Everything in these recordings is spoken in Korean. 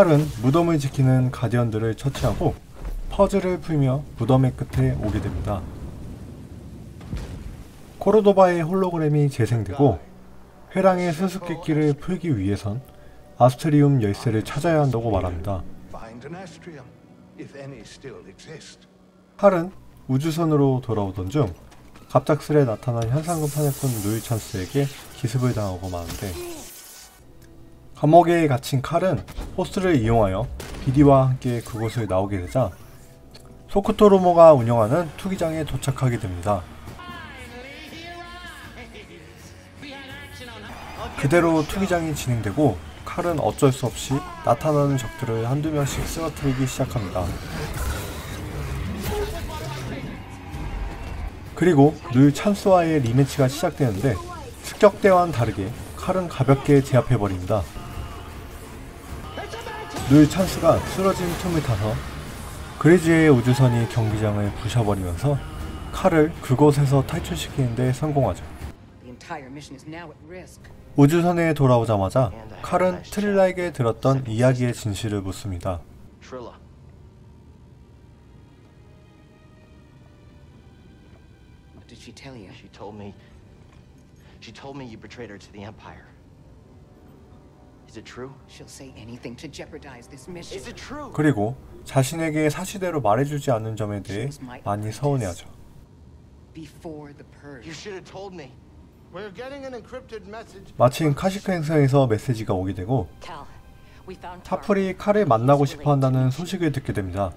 칼은 무덤을 지키는 가디언들을 처치하고 퍼즐을 풀며 무덤의 끝에 오게 됩니다. 코르도바의 홀로그램이 재생되고 회랑의 수수께끼를 풀기 위해선 아스트리움 열쇠를 찾아야 한다고 말합니다. 칼은 우주선으로 돌아오던 중 갑작스레 나타난 현상금 사냥꾼 루이 찬스에게 기습을 당하고 마는데 감옥에 갇힌 칼은 호스를 이용하여 비디와 함께 그곳을 나오게 되자 소크토로모가 운영하는 투기장에 도착하게 됩니다. 그대로 투기장이 진행되고 칼은 어쩔 수 없이 나타나는 적들을 한두 명씩 쓰러뜨리기 시작합니다. 그리고 늘 찬스와의 리매치가 시작되는데 습격 때와는 다르게 칼은 가볍게 제압해버립니다. 늘 찬스가 쓰러진 틈을 타서 그리즈의 우주선이 경기장을 부셔버리면서 칼을 그곳에서 탈출시키는 데 성공하죠. The entire mission is now at risk. 우주선에 돌아오자마자 칼은 트릴라에게 들었던 이야기의 진실을 묻습니다. Trilla. What did she tell you? She told me. She told me you betrayed her to the Empire. Is it true? She'll say anything to jeopardize this mission. Is it true? 그리고 자신에게 사실대로 말해주지 않는 점에 대해 많이 서운해하죠. Before the You purge. should have told me. We're getting an encrypted message. 마침 카시크 행성에서 메시지가 오게 되고 Cal, we found 타플이 칼을 만나고 싶어 한다는 소식을 듣게 됩니다.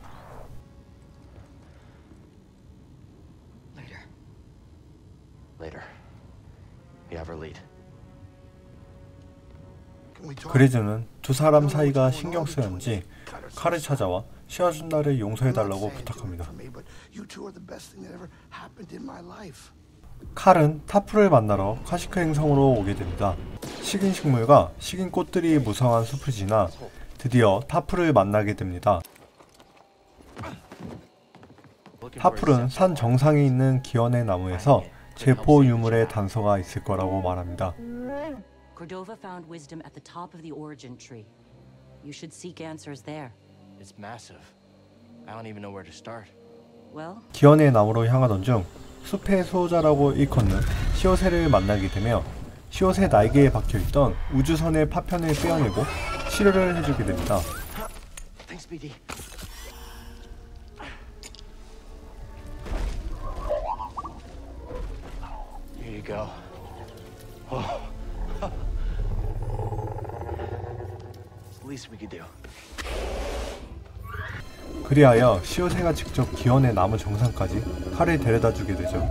그리즈는 두 사람 사이가 신경 쓰였는지 칼을 찾아와 시아준다를 용서해달라고 부탁합니다. 칼은 타풀을 만나러 카시크 행성으로 오게 됩니다. 식인 식물과 식인 꽃들이 무성한 숲을 지나 드디어 타풀을 만나게 됩니다. 타풀은 산 정상에 있는 기원의 나무에서 제포 유물의 단서가 있을 거라고 말합니다. Cordova found wisdom at the top of the origin tree. You should seek answers there. It's massive. I don't even know where to start. Well, 기원의 나무로 향하던 중 숲의 수호자라고 일컫는 시오세를 만나게 되며 시오세 날개에 박혀있던 우주선의 파편을 빼어내고 치료를 해주게 됩니다. Here you go. 그리하여 시오세가 직접 기원의 나무 정상까지 칼을 데려다 주게 되죠.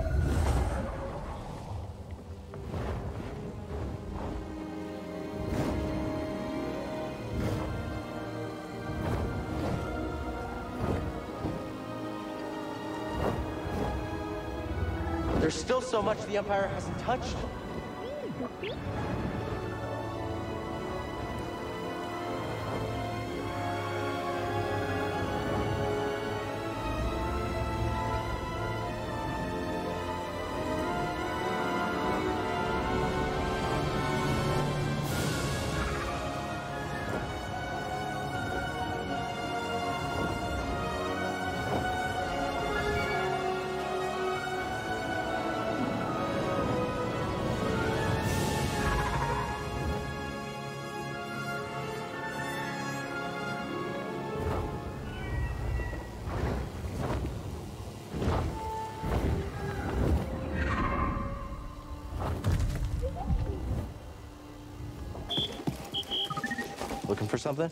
For something?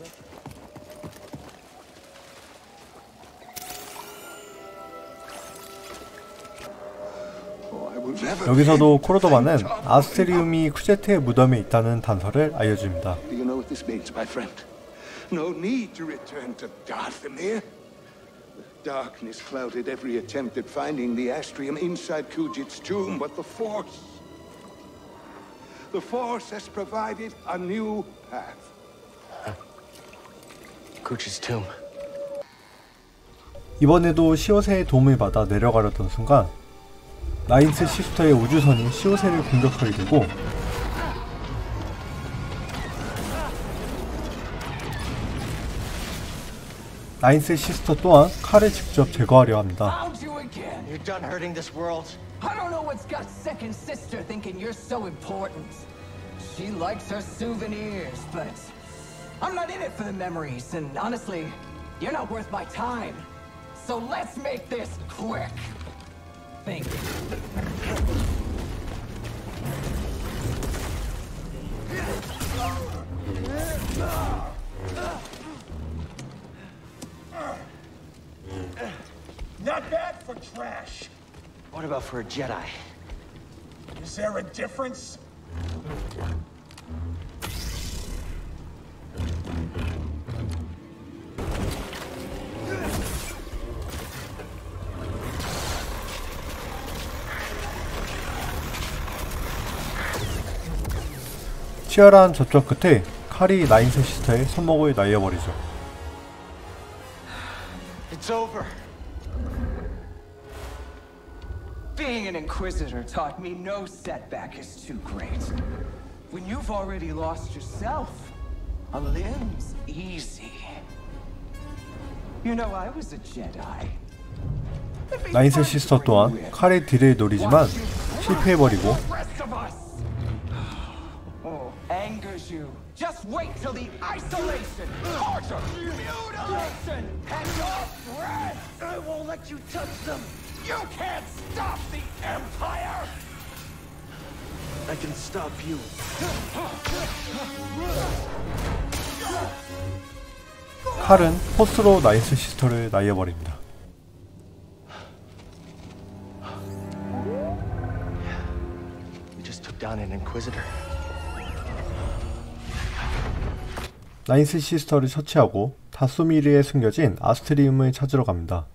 Oh, I will never 여기서도 코르도바는 아스테리움이 쿠제트의 무덤에 있다는 단서를 알려줍니다. Do you know what this means, my friend? No need to return to Darthamir. Darkness clouded every attempt at finding the astrium inside Kujit's tomb, but the Force. The Force has provided a new path. 이번에도 시요 새의 도움을 받아 내려가려던 순간 나인스 시스터의 우주선이 시요 새를 공격하게 되고 나인스 시스터 또한 칼을 직접 제거하려 합니다. She likes her souvenirs, but I'm not in it for the memories, and honestly, you're not worth my time. So let's make this quick. Think. Not bad for trash. What about for a Jedi? Is there a difference? 치열한 접촉 끝에 칼이 나인스 시스터의 손목을 날려버리죠. It's over. Being an Inquisitor taught me no setback is too great. When you've already lost yourself, a limb's easy. You know, I was a Jedi. It'd be 나인스 fun 시스터 또한. 칼의 딜을 노리지만 실패해버리고 angers you. Just wait till the isolation, torture, mutilation, and your breath. I won't let you touch them. You can't stop the Empire. I can stop you. 칼은 포스로 나인스 시스터를 날려버립니다. We just took down an Inquisitor. 나인스 시스터를 처치하고 다소미르에 숨겨진 아스트리움을 찾으러 갑니다.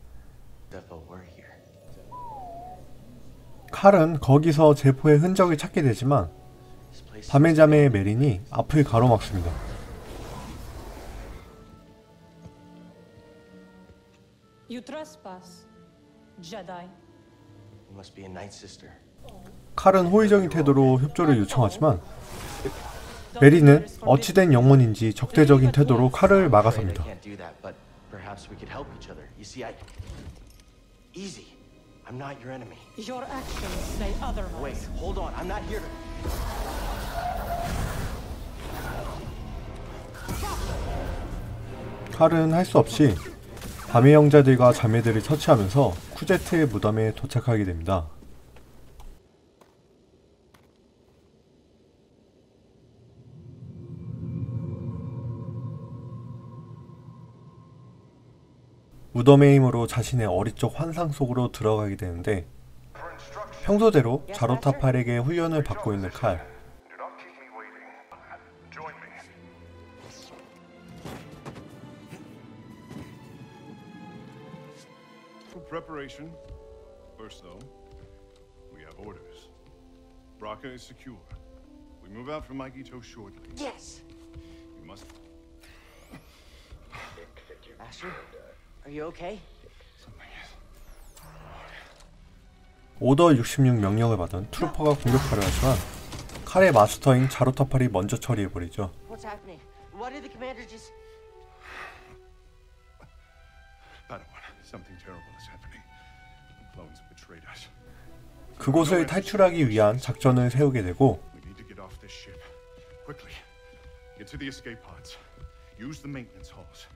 칼은 거기서 제포의 흔적을 찾게 되지만 밤의 잠의 메린이 앞을 가로막습니다. You trespass, Jedi. You must be a Night Sister. 칼은 호의적인 태도로 협조를 요청하지만 메리는 어찌된 영혼인지 적대적인 태도로 칼을 막아섭니다. can't do that, but perhaps we could help each other. You see, I. Easy. I'm not your enemy. Your actions say otherwise. Wait, hold on. I'm not here to. 칼은 할 수 없이 밤의 영자들과 자매들을 처치하면서 쿠제트의 무덤에 도착하게 됩니다. 무덤의 힘으로 자신의 어릴 적 환상 속으로 들어가게 되는데 평소대로 자로타팔에게 훈련을 받고 있는 칼. Do not keep me waiting. Join me. For preparation, first though, we have orders. Braca is secure. We move out from Maikito shortly. Yes! You must. Master? Are you okay? Something is. 오더 66 명령을 받은 트루퍼가 공격하려 하지만 칼의 마스터인 자로타팔이 먼저 처리해버리죠. What's happening? Why did the commander just. Padawan, something terrible is happening. The clones have betrayed us. 그곳을 탈출하기 위한 작전을 세우게 되고 We need to get off this ship. Quickly. Get to the escape pods. Use the maintenance halls.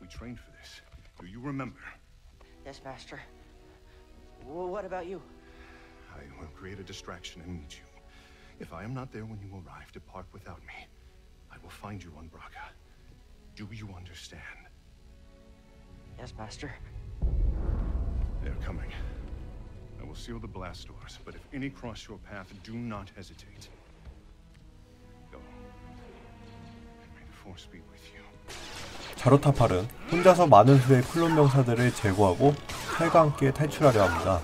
We trained for this. Do you remember? Yes, Master. Well, what about you? I will create a distraction and meet you. If I am not there when you arrive, depart without me. I will find you on Braga. Do you understand? Yes, Master. They're coming. I will seal the blast doors, but if any cross your path, do not hesitate. Go. And may the force be with you. 자로타팔은 혼자서 많은 수의 클론 병사들을 제거하고 칼과 함께 탈출하려 합니다.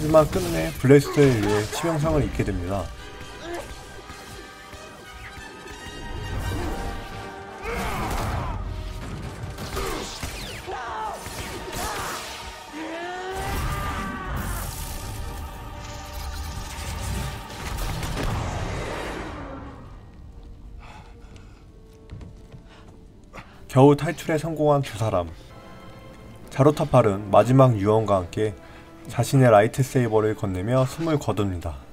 하지만 끝내 블레스터에 의해 치명상을 입게 됩니다. 겨우 탈출에 성공한 두 사람 자로타팔은 마지막 유언과 함께 자신의 라이트 세이버를 건네며 숨을 거둡니다.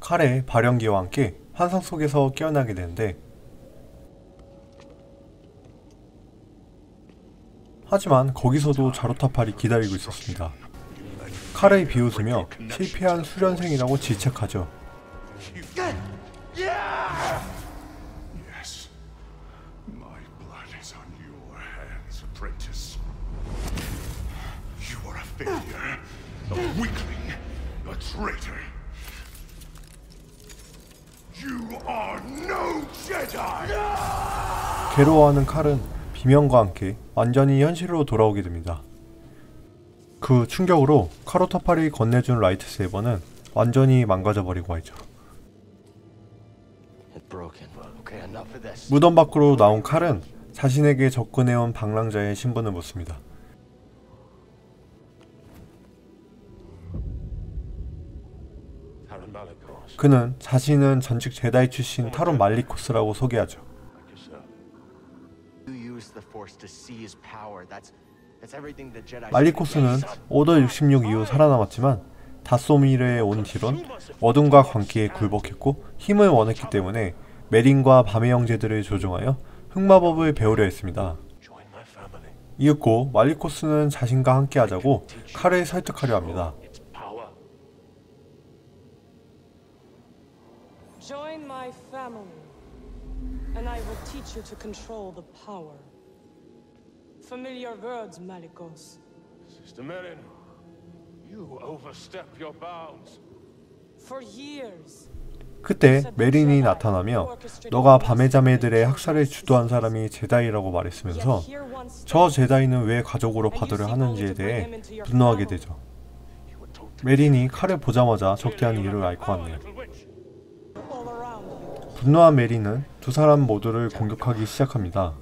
칼의 발연기와 함께 환상 속에서 깨어나게 되는데 하지만 거기서도 자로타팔이 기다리고 있었습니다. 칼을 비웃으며 실패한 수련생이라고 질책하죠 blood is on your hands, apprentice. You are a failure, a weakling, a traitor. You are no Jedi! 괴로워하는 칼은 비명과 함께 완전히 현실로 돌아오게 됩니다. 그 충격으로 카로타팔이 건네준 라이트 세이버는 완전히 망가져 버리고 말죠. It's broken. Okay, enough of this. 무덤 밖으로 나온 칼은 자신에게 접근해온 방랑자의 신분을 묻습니다. 그는 자신은 전직 제다이 출신 타론 말리코스라고 소개하죠. 말리코스는 오더 66 이후 살아남았지만 다소미르에 온 뒤론 어둠과 광기에 굴복했고 힘을 원했기 때문에 메린과 밤의 형제들을 조종하여 흑마법을 배우려 했습니다. 이윽고 말리코스는 자신과 함께하자고 칼을 설득하려 합니다. It's power. Join family, and I will teach you to control the power. Familiar words, Malikos. Sister Merin, you overstep your bounds. For years, 그때 메린이 나타나며 너가 밤의 자매들의 학살을 주도한 사람이 제다이라고 말했으면서 저 제다이는 왜 가족으로 받으려 하는지에 대해 분노하게 되죠. 메린이 칼을 보자마자 적대한 이유를 알 것 같네요. 분노한 메린은 두 사람 모두를 공격하기 시작합니다.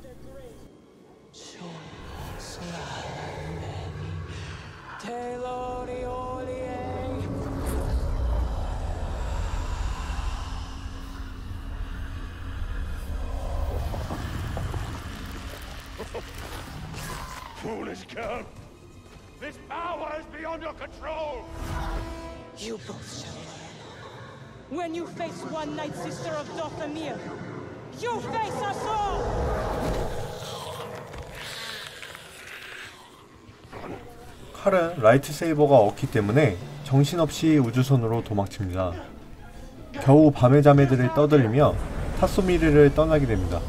칼은 라이트 세이버가 없기 때문에 정신없이 우주선으로 도망칩니다. 겨우 밤의 자매들을 떠들리며 타소미르를 떠나게 됩니다.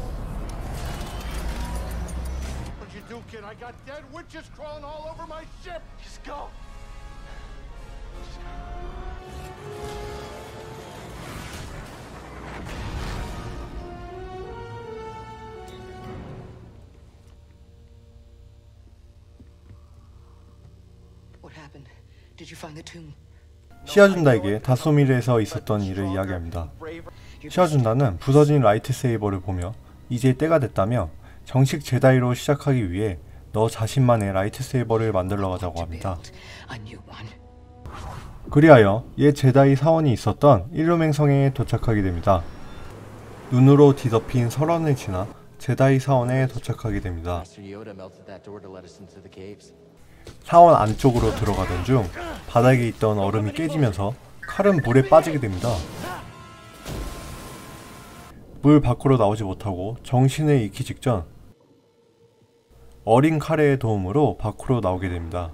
시아준다에게 다소미르에서 있었던 일을 이야기합니다. 시아준다는 부서진 lightsaber를 보며 이제 때가 됐다며 정식 제다이로 시작하기 위해 너 자신만의 lightsaber를 만들러 가자고 합니다. 그리하여 옛 제다이 사원이 있었던 일룸 행성에 도착하게 됩니다. 눈으로 뒤덮인 설원을 지나 제다이 사원에 도착하게 됩니다. 사원 안쪽으로 들어가던 중 바닥에 있던 얼음이 깨지면서 칼은 물에 빠지게 됩니다. 물 밖으로 나오지 못하고 정신을 잃기 직전 어린 칼의 도움으로 밖으로 나오게 됩니다.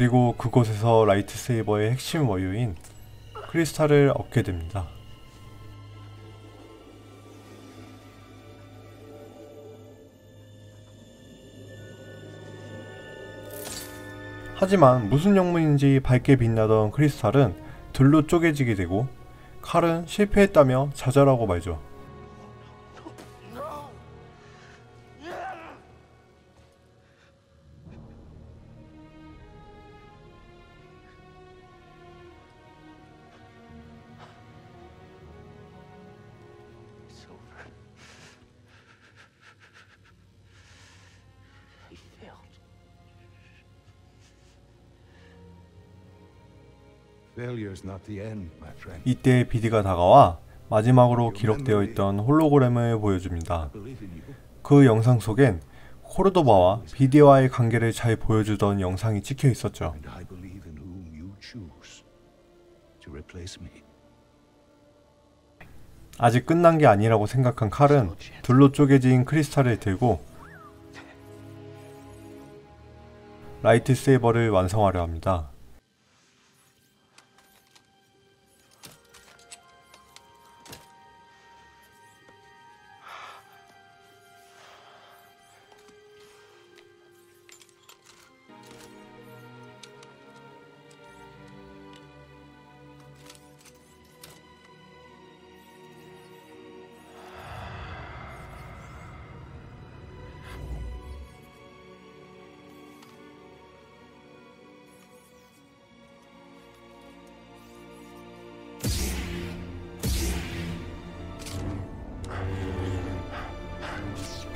그리고 그곳에서 라이트세이버의 핵심 원료인 크리스탈을 얻게 됩니다. 하지만 무슨 영문인지 밝게 빛나던 크리스탈은 둘로 쪼개지게 되고 칼은 실패했다며 자잘하고 말죠. 이때 비디가 다가와 마지막으로 기록되어 있던 홀로그램을 보여줍니다. 그 영상 속엔 코르도바와 비디와의 관계를 잘 보여주던 영상이 찍혀 있었죠. 아직 끝난 게 아니라고 생각한 칼은 둘로 쪼개진 크리스탈을 들고 lightsaber를 완성하려 합니다.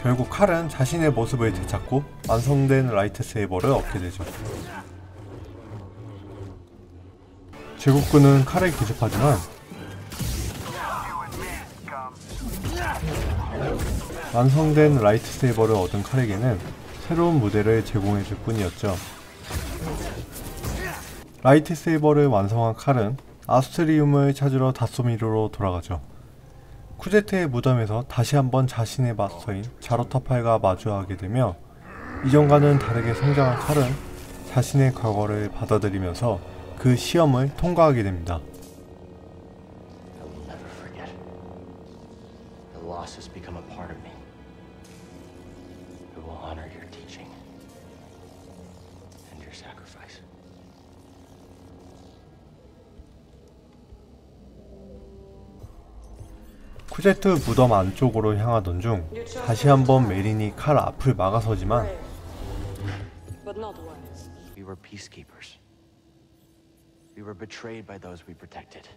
결국 칼은 자신의 모습을 되찾고 완성된 lightsaber를 얻게 되죠. 제국군은 칼을 기습하지만 완성된 lightsaber를 얻은 칼에게는 새로운 무대를 제공해줄 뿐이었죠. lightsaber를 완성한 칼은 아스트리움을 찾으러 다소미르로 돌아가죠. 쿠제트의 무덤에서 다시 한번 자신의 마스터인 자로타팔과 마주하게 되며 이전과는 다르게 성장한 칼은 자신의 과거를 받아들이면서 그 시험을 통과하게 됩니다. 쿠제트 무덤 안쪽으로 향하던 중 다시 한번 메린이 칼 앞을 막아서지만 But not wise. We were peacekeepers. We were betrayed by those we protected.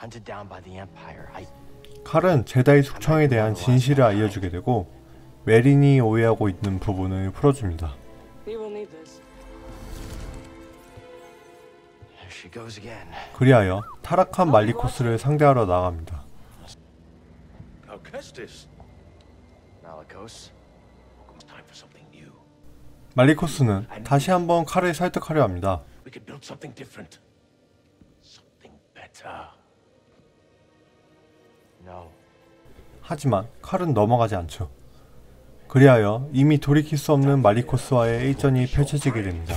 Hunted down by the Empire. I 칼은 제다의 숙청에 대한 진실을 알려주게 되고 메린이 오해하고 있는 부분을 풀어줍니다. We will need this. There she goes again. 그리하여 타락한 말리코스를 상대하러 나갑니다. Alcestis. Malikos. It's time for something new. 말리코스는 다시 한번 칼을 설득하려 합니다. We could build something different. Something better. No. 하지만 칼은 넘어가지 않죠. 그리하여 이미 돌이킬 수 없는 말리코스와의 일전이 펼쳐지게 됩니다.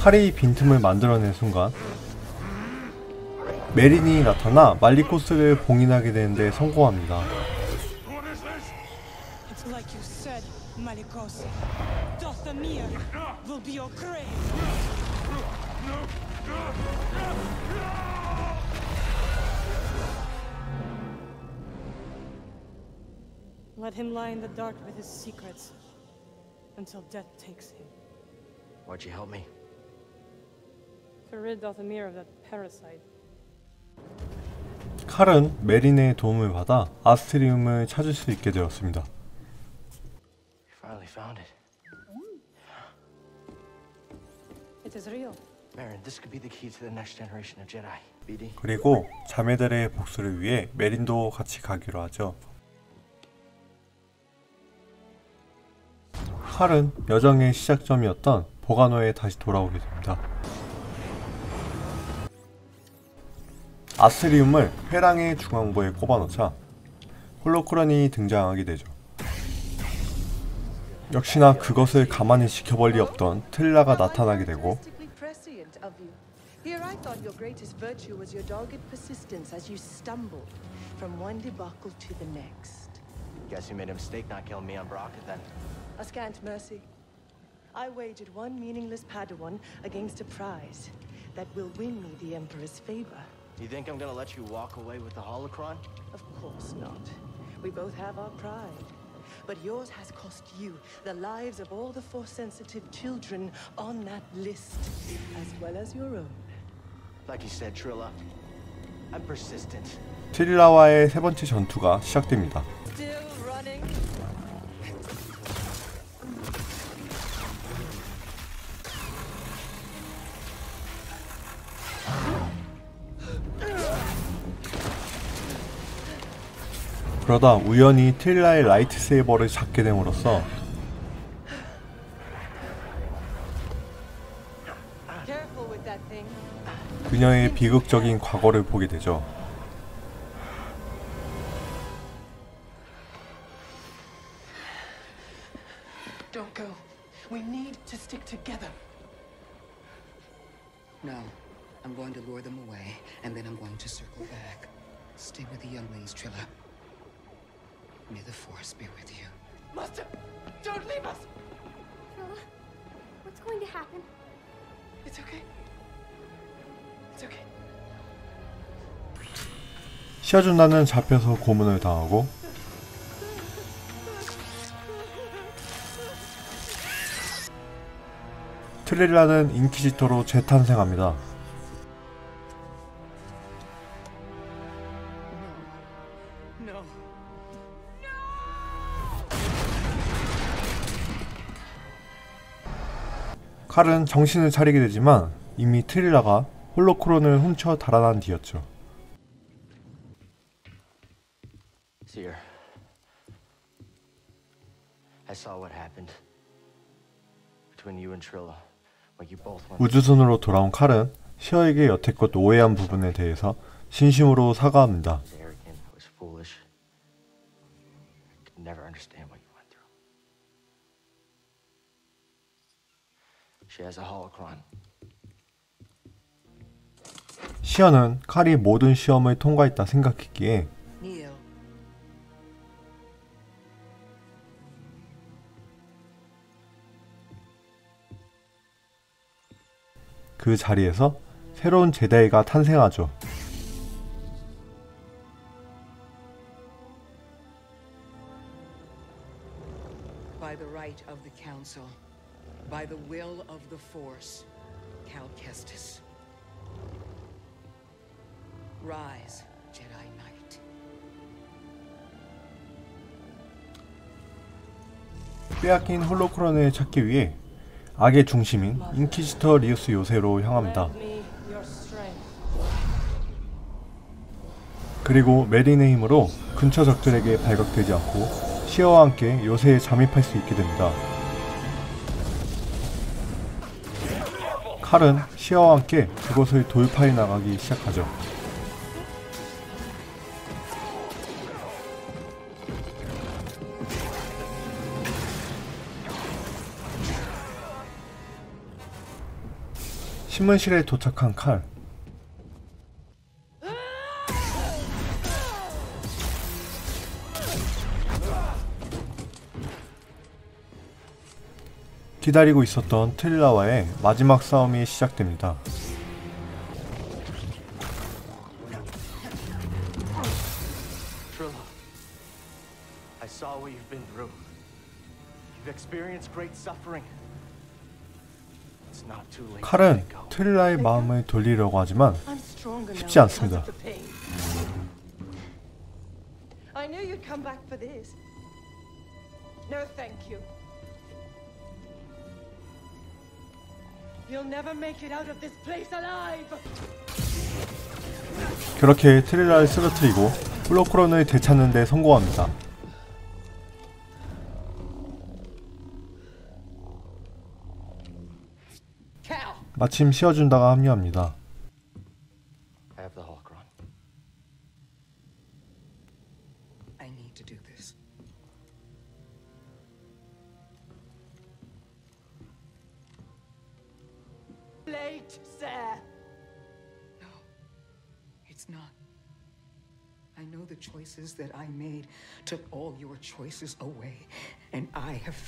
칼이 빈틈을 만들어낸 순간 메린이 나타나 말리코스를 봉인하게 되는데 성공합니다. What is this? It's like you said, Malikos. Dothamir will be your grave. Let him lie in the dark with his secrets until death takes him. Why'd you help me? To rid Dothamir of that parasite. 칼은 메린의 도움을 받아 아스트리움을 찾을 수 있게 되었습니다. You finally found it. It is real. Baron, this could be the key to the next generation of Jedi. BD? 그리고 자매들의 복수를 위해 메린도 같이 가기로 하죠. 칼은 여정의 시작점이었던 보가노에 다시 돌아오게 됩니다. 아스리움을 회랑의 중앙부에 꼽아놓자 홀로크론이 등장하게 되죠. 역시나 그것을 가만히 지켜볼 리 없던 틀라가 나타나게 되고 Here I thought your greatest virtue was your dogged persistence as you stumbled from one debacle to the next. Guess you made a mistake not killing me on Baraka then. A scant mercy. I wagered one meaningless Padawan against a prize that will win me the Emperor's favor. You think I'm gonna let you walk away with the holocron? Of course not. We both have our pride. But yours has cost you the lives of all the Force-sensitive children on that list, as well as your own. Like you said, Trilla, I'm persistent. 트릴라와의 세 번째 전투가 시작됩니다. Still running? 그러다 우연히 트릴라의 라이트 세이버를 잡게 됨으로써. 그녀의 비극적인 과거를 보게 되죠. Don't go. We need to stick together. No. I'm going to lure them away, and then I'm going to circle back. Stay with the younglings, Trilla. May the Force be with you. Master, don't leave us. Trilla, what's going to happen? It's okay. It's okay. 시아준나는 잡혀서 고문을 당하고 트릴라는 인키지토로 재탄생합니다. 칼은 정신을 차리게 되지만 이미 트릴라가 홀로크론을 훔쳐 달아난 뒤였죠. Seer. I saw what happened. Between you and Trilla. When you both went 우주선으로 돌아온 칼은 시어에게 여태껏 오해한 부분에 대해서 진심으로 사과합니다. was arrogant, I was foolish. She has a holocron. 시어는 칼이 모든 시험을 통과했다 생각했기에 Neil. 그 자리에서 새로운 제다이가 탄생하죠. Force, Cal Kestis. Rise, Jedi Knight. 빼앗긴 홀로크론을 찾기 위해 악의 중심인 인키지터 리우스 요새로 향합니다. 그리고 메린의 힘으로 근처 적들에게 발각되지 않고 시어와 함께 요새에 잠입할 수 있게 됩니다. 칼은 시어와 함께 그곳을 돌파해 나가기 시작하죠. 신문실에 도착한 칼. 기다리고 있었던 트릴라와의 마지막 싸움이 시작됩니다. Trilla, I saw what you've been through. You've experienced great suffering. It's not too late to 칼은. 트릴라의 마음을 돌리려고 하지만 I'm stronger now 쉽지 않습니다. of the pain. I knew you'd come back for this. No, thank you. 그렇게 트릴라를 쓰러뜨리고 홀로크론을 되찾는 데 성공합니다. 마침 씌워준다가 합류합니다.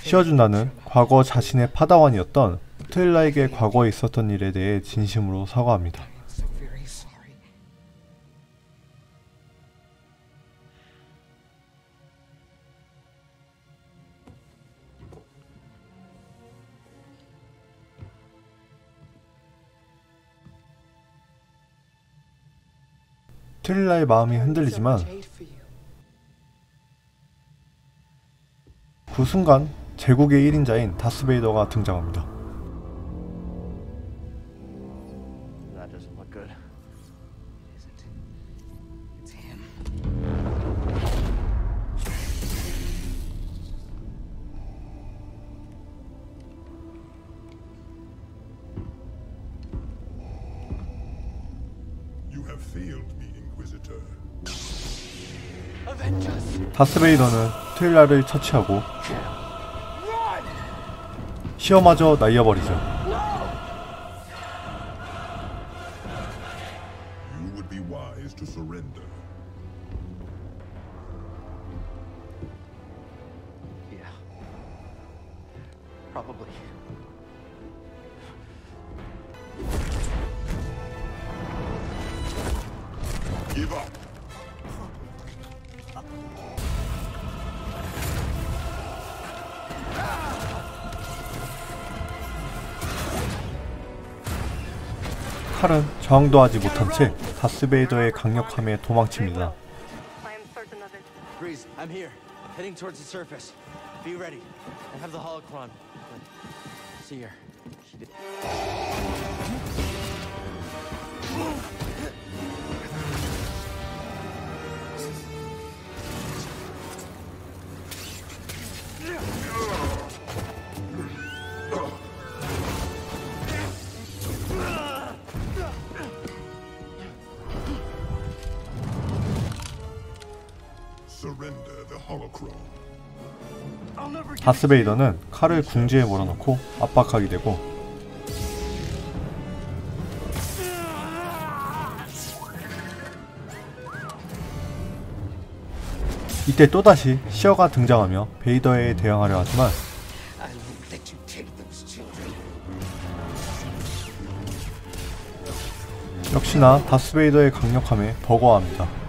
씌워준다는 과거 자신의 파다완이었던 트윌라에게 과거에 있었던 일에 대해 진심으로 사과합니다. 트릴라의 마음이 흔들리지만 그 순간 제국의 1인자인 다스베이더가 등장합니다. 다스베이더는 트릴라를 처치하고 시어마저 날려버리죠. 저항도 하지 못한 채 다스베이더의 강력함에 도망칩니다. 다스베이더는 칼을 궁지에 몰아넣고 압박하게 되고 이때 또다시 시어가 등장하며 베이더에 대항하려 하지만. 역시나 다스베이더의 강력함에 버거워합니다.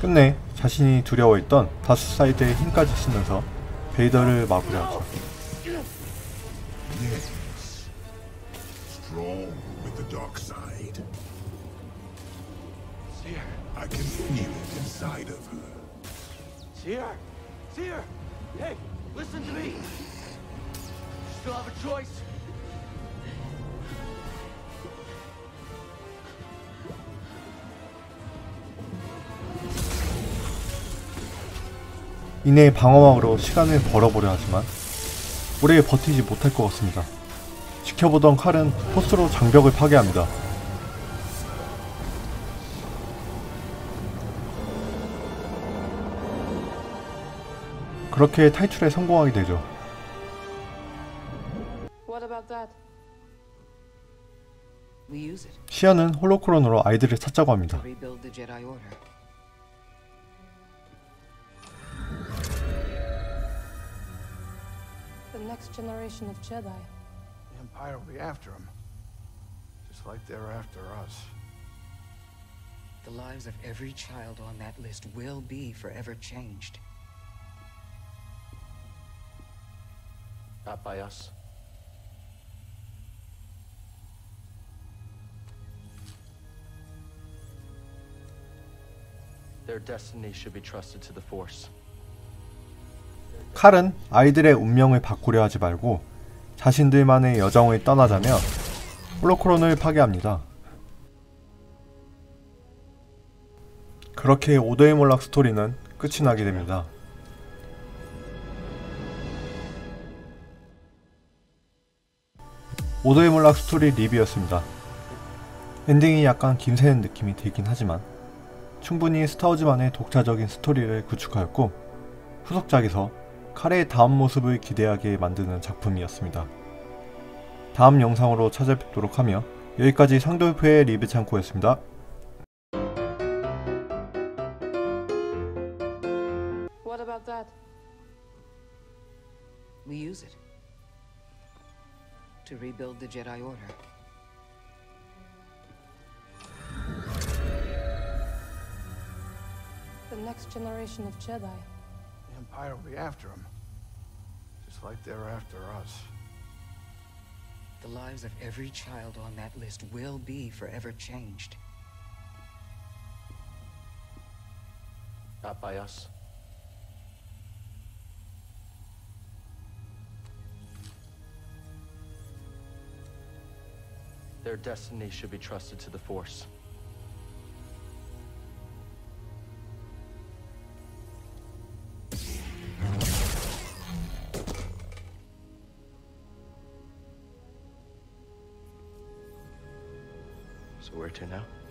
끝내 자신이 두려워했던 다스사이드의 힘까지 쓰면서 베이더를 막으려 하죠. Yes. Strong with the dark side. See her. I can feel it inside of her. See her. See her. Hey, listen to me. Still have a choice. 이내 방어막으로 시간을 벌어보려 하지만 오래 버티지 못할 것 같습니다. 지켜보던 칼은 포스로 장벽을 파괴합니다. 그렇게 탈출에 성공하게 되죠. 시아는 홀로크론으로 아이들을 찾자고 합니다. Next generation of Jedi. The Empire will be after him. Just like they're after us. The lives of every child on that list will be forever changed. Not by us. Their destiny should be trusted to the Force. 칼은 아이들의 운명을 바꾸려 하지 말고 자신들만의 여정을 떠나자며 홀로크론을 파괴합니다. 그렇게 오더의 몰락 스토리는 끝이 나게 됩니다. 오더의 몰락 스토리 리뷰였습니다. 엔딩이 약간 김새는 느낌이 들긴 하지만 충분히 스타워즈만의 독자적인 스토리를 구축하였고 후속작에서 칼의 다음 모습을 기대하게 만드는 작품이었습니다. 다음 영상으로 찾아뵙도록 하며 여기까지 상돌프의 리뷰 창고였습니다. What about that? We use it to rebuild the Jedi Order. The next generation of Jedi. The Empire will be after him. Just like they're after us. The lives of every child on that list will be forever changed. Not by us. Their destiny should be trusted to the Force. To now?